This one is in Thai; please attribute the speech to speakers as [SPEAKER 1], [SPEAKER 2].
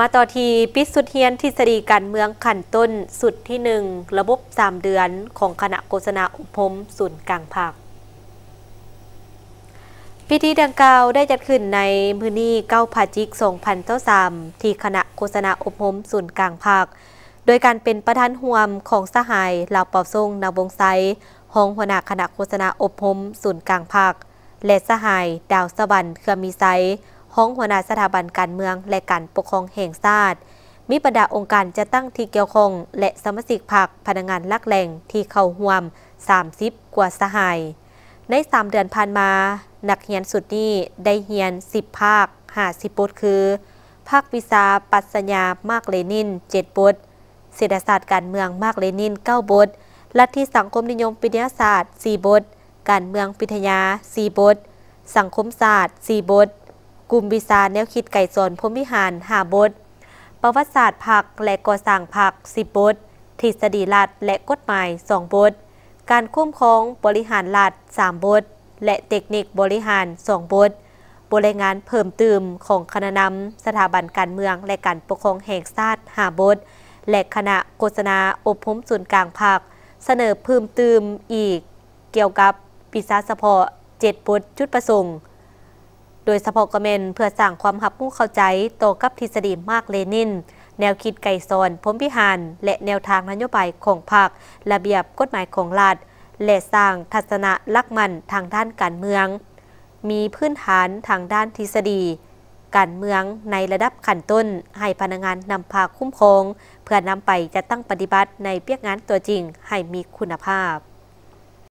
[SPEAKER 1] มาต่อทีปิสุดเฮียนทฤษฎีการเมืองขันต้นสุดที่หนึ่งระบบ 3 เดือนของคณะโฆษณาอบรมศูนย์กลางภาคพิธีดังกล่าวได้จัดขึ้นในมือนี้9พาจิก2023ที่คณะโฆษณาอบรมศูนย์กลางภาค โดยการเป็นประธานห่วมของสหายลาวเป่าทรงนาวงไซห้องหัวหน้าคณะโฆษณาอบรมศูนย์กลางภาค และสหายดาวสวรรค์เครือมีไซ ห้องหัวหน้าสถาบันการเมืองและการปกครองแห่งชาติมีบรรดาองค์การจะตั้งที่เกี่ยวข้องและสมาชิกพรรคพนักงานลักแหล่งที่เข้าร่วม 30 กว่าสหาย ใน 3 เดือนผ่านมา นักเรียนสุดนี้ได้เรียน 10 ภาค 50 บทคือ ภาควิชาปัสญามากเลนิน 7 บท เศรษฐศาสตร์การเมืองมากเลนิน 9 บท ลัทธิสังคมนิยมปิทยาศาสตร์ 4 บท การเมืองปิทยา 4 บท สังคมศาสตร์ 4 บท กลุ่มวิชาแนวคิดไก่สอนพรมิหารหาบท ประวัติศาสตร์ผักและก่อสร้างผักสิบบททฤษฎีรัฐและกฎหมายสองบท การคุ้มครองบริหารรัฐสามบท และเทคนิคบริหารสองบทบริงานเพิ่มเติมของคณะนำสถาบันการเมืองและการปกครองแห่งชาติหาบท และคณะโฆษณาอบรมศูนย์กลางภาคเสนอเพิ่มเติมอีก เกี่ยวกับปิศาเฉพาะ7บทจุดประสงค์ โดยเฉพาะกระเมนเพื่อสร้างความหับผู้เข้าใจโตกับทฤษฎีมากเลนิน แนวคิดไก่ซอนพมพิหาร และแนวทางนโยบายของภาคระเบียบกฎหมายของรัฐและสร้างทัศนะลักมันทางด้านการเมือง มีพื้นฐานทางด้านทฤษฎี การเมืองในระดับขั้นต้น ให้พนักงานนำพาคุ้มครองเพื่อนำไปจะตั้งปฏิบัติในเปียกงานตัวจริงให้มีคุณภาพ